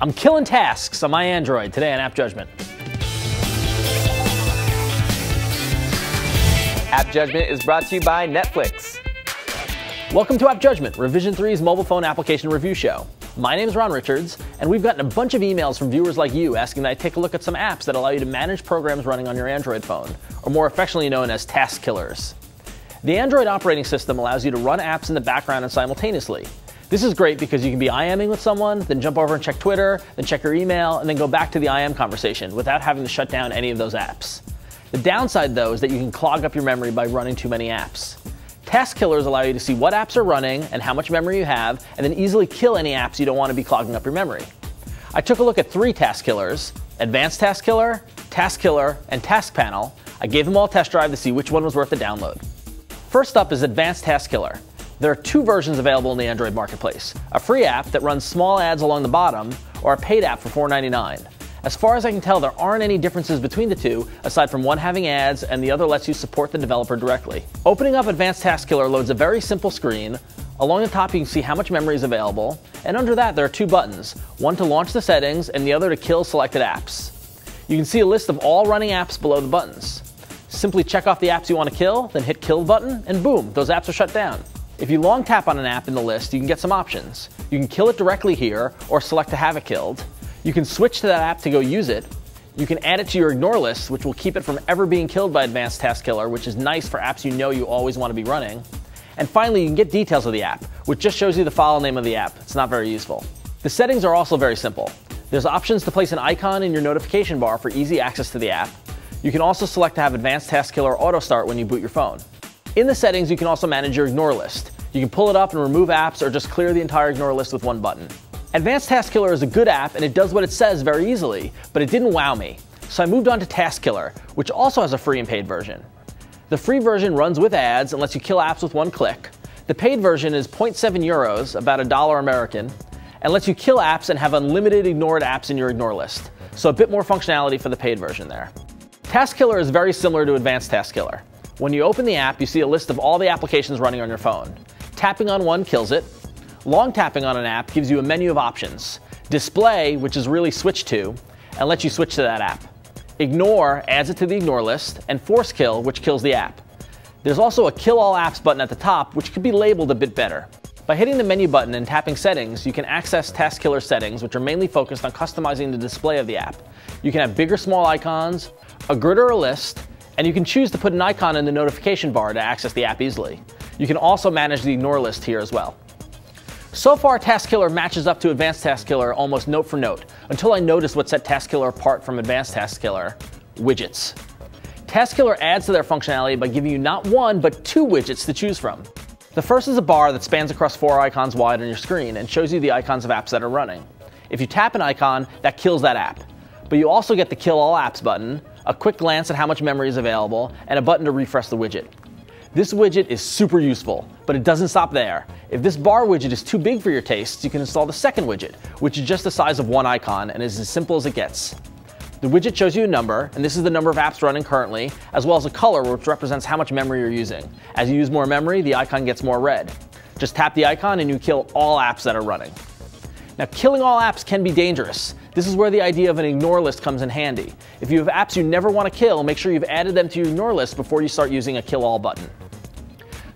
I'm killing tasks on my Android today on App Judgment. App Judgment is brought to you by Netflix. Welcome to App Judgment, Revision 3's mobile phone application review show. My name is Ron Richards, and we've gotten a bunch of emails from viewers like you asking that I take a look at some apps that allow you to manage programs running on your Android phone, or more affectionately known as task killers. The Android operating system allows you to run apps in the background and simultaneously. This is great because you can be IMing with someone, then jump over and check Twitter, then check your email, and then go back to the IM conversation without having to shut down any of those apps. The downside, though, is that you can clog up your memory by running too many apps. Task killers allow you to see what apps are running and how much memory you have, and then easily kill any apps you don't want to be clogging up your memory. I took a look at three task killers Advanced Task Killer, Task Killer, and Task Panel. I gave them all a test drive to see which one was worth the download. First up is Advanced Task Killer. There are two versions available in the Android marketplace a free app that runs small ads along the bottom, or a paid app for $4.99. As far as I can tell, there aren't any differences between the two, aside from one having ads and the other lets you support the developer directly. Opening up Advanced Task Killer loads a very simple screen. Along the top, you can see how much memory is available, and under that, there are two buttons one to launch the settings, and the other to kill selected apps. You can see a list of all running apps below the buttons. Simply check off the apps you want to kill, then hit Kill button, and boom, those apps are shut down. If you long tap on an app in the list, you can get some options. You can kill it directly here, or select to have it killed. You can switch to that app to go use it. You can add it to your ignore list, which will keep it from ever being killed by Advanced Task Killer, which is nice for apps you know you always want to be running. And finally, you can get details of the app, which just shows you the file name of the app. It's not very useful. The settings are also very simple. There's options to place an icon in your notification bar for easy access to the app. You can also select to have Advanced Task Killer auto start when you boot your phone. In the settings, you can also manage your ignore list. You can pull it up and remove apps or just clear the entire ignore list with one button. Advanced Task Killer is a good app and it does what it says very easily, but it didn't wow me. So I moved on to Task Killer, which also has a free and paid version. The free version runs with ads and lets you kill apps with one click. The paid version is 0.7 euros, about a dollar American, and lets you kill apps and have unlimited ignored apps in your ignore list. So a bit more functionality for the paid version there. Task Killer is very similar to Advanced Task Killer. When you open the app, you see a list of all the applications running on your phone. Tapping on one kills it, Long tapping on an app gives you a menu of options. Display, which is really switch to, and lets you switch to that app. Ignore adds it to the ignore list, and force kill, which kills the app. There's also a kill all apps button at the top, which could be labeled a bit better. By hitting the menu button and tapping settings, you can access Task Killer settings, which are mainly focused on customizing the display of the app. You can have big or small icons, a grid or a list, and you can choose to put an icon in the notification bar to access the app easily. You can also manage the ignore list here as well. So far, Task Killer matches up to Advanced Task Killer almost note for note, until I noticed what set Task Killer apart from Advanced Task Killer widgets. Task Killer adds to their functionality by giving you not one, but two widgets to choose from. The first is a bar that spans across four icons wide on your screen and shows you the icons of apps that are running. If you tap an icon, that kills that app. But you also get the Kill All Apps button, a quick glance at how much memory is available, and a button to refresh the widget. This widget is super useful, but it doesn't stop there. If this bar widget is too big for your tastes, you can install the second widget, which is just the size of one icon and is as simple as it gets. The widget shows you a number, and this is the number of apps running currently, as well as a color which represents how much memory you're using. As you use more memory, the icon gets more red. Just tap the icon and you kill all apps that are running. Now, killing all apps can be dangerous. This is where the idea of an ignore list comes in handy. If you have apps you never want to kill, make sure you've added them to your ignore list before you start using a kill all button.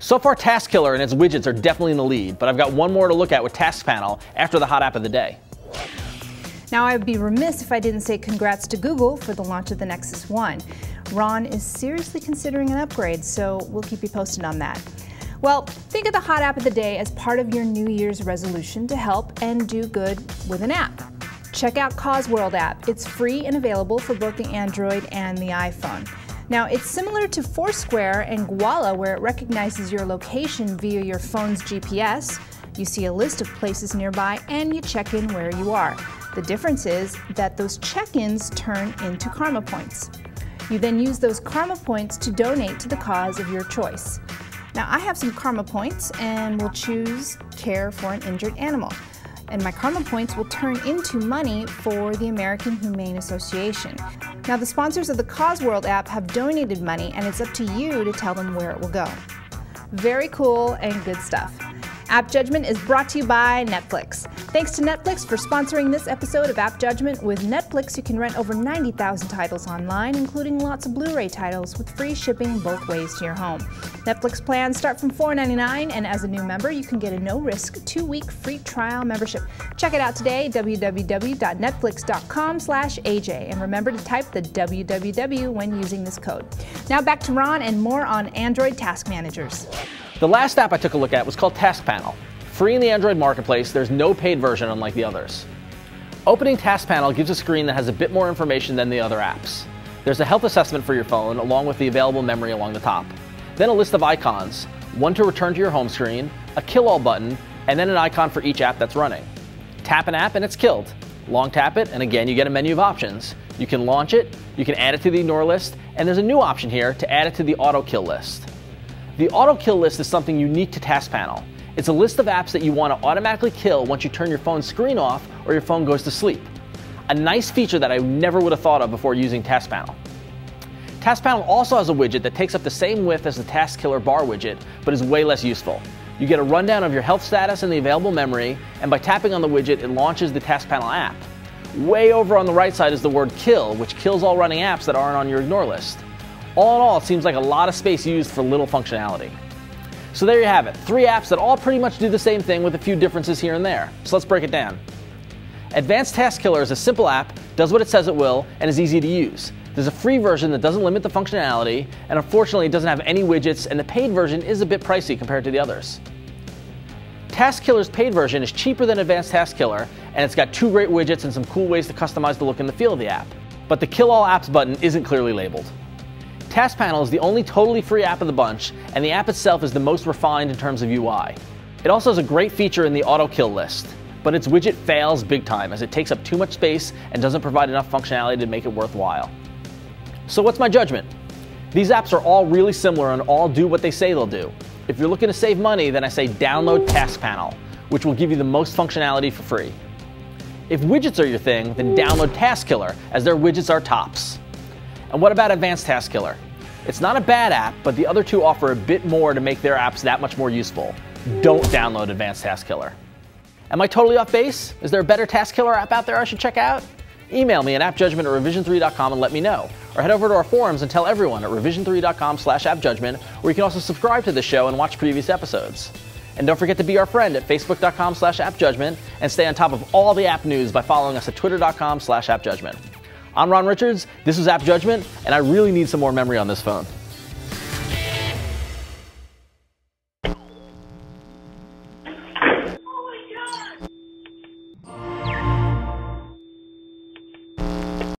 So far, Task Killer and its widgets are definitely in the lead, but I've got one more to look at with Task Panel after the hot app of the day. Now, I would be remiss if I didn't say congrats to Google for the launch of the Nexus One. Ron is seriously considering an upgrade, so we'll keep you posted on that. Well, think of the hot app of the day as part of your New Year's resolution to help and do good with an app. Check out Causeworld app. It's free and available for both the Android and the iPhone. Now, it's similar to Foursquare and Gowalla, where it recognizes your location via your phone's GPS. You see a list of places nearby and you check in where you are. The difference is that those check ins turn into karma points. You then use those karma points to donate to the cause of your choice. Now, I have some karma points and will choose care for an injured animal and my karma points will turn into money for the American Humane Association. Now, the sponsors of the Causeworld app have donated money, and it's up to you to tell them where it will go. Very cool and good stuff. App Judgment is brought to you by Netflix. Thanks to Netflix for sponsoring this episode of App Judgment. With Netflix, you can rent over 90,000 titles online, including lots of Blu ray titles with free shipping both ways to your home. Netflix plans start from $4.99, and as a new member, you can get a no risk two week free trial membership. Check it out today, www.netflix.com slash AJ, and remember to type the www when using this code. Now back to Ron and more on Android task managers. The last app I took a look at was called Task Panel. Free in the Android marketplace, there's no paid version unlike the others. Opening Task Panel gives a screen that has a bit more information than the other apps. There's a health assessment for your phone, along with the available memory along the top. Then a list of icons, one to return to your home screen, a kill all button, and then an icon for each app that's running. Tap an app and it's killed. Long tap it, and again, you get a menu of options. You can launch it, you can add it to the ignore list, and there's a new option here to add it to the auto kill list. The auto kill list is something unique to Task Panel. It's a list of apps that you want to automatically kill once you turn your phone screen off or your phone goes to sleep. A nice feature that I never would have thought of before using Task Panel. Task Panel also has a widget that takes up the same width as the Task Killer bar widget, but is way less useful. You get a rundown of your health status and the available memory, and by tapping on the widget, it launches the Task Panel app. Way over on the right side is the word kill, which kills all running apps that aren't on your ignore list. All in all, it seems like a lot of space used for little functionality. So there you have it, three apps that all pretty much do the same thing with a few differences here and there. So let's break it down. Advanced Task Killer is a simple app, does what it says it will, and is easy to use. There's a free version that doesn't limit the functionality, and unfortunately it doesn't have any widgets, and the paid version is a bit pricey compared to the others. Task Killer's paid version is cheaper than Advanced Task Killer, and it's got two great widgets and some cool ways to customize the look and the feel of the app. But the Kill All Apps button isn't clearly labeled. Task Panel is the only totally free app of the bunch, and the app itself is the most refined in terms of UI. It also has a great feature in the auto kill list, but its widget fails big time as it takes up too much space and doesn't provide enough functionality to make it worthwhile. So what's my judgment? These apps are all really similar and all do what they say they'll do. If you're looking to save money, then I say download Task Panel, which will give you the most functionality for free. If widgets are your thing, then download Task Killer, as their widgets are tops. And what about Advanced Task Killer? It's not a bad app, but the other two offer a bit more to make their apps that much more useful. Don't download Advanced Task Killer. Am I totally off base? Is there a better Task Killer app out there I should check out? Email me at appjudgment at revision3.com and let me know. Or head over to our forums and tell everyone at revision3.com slash appjudgment, where you can also subscribe to the show and watch previous episodes. And don't forget to be our friend at facebook.com slash appjudgment and stay on top of all the app news by following us at twitter.com slash appjudgment. I'm Ron Richards, this is App Judgment, and I really need some more memory on this phone.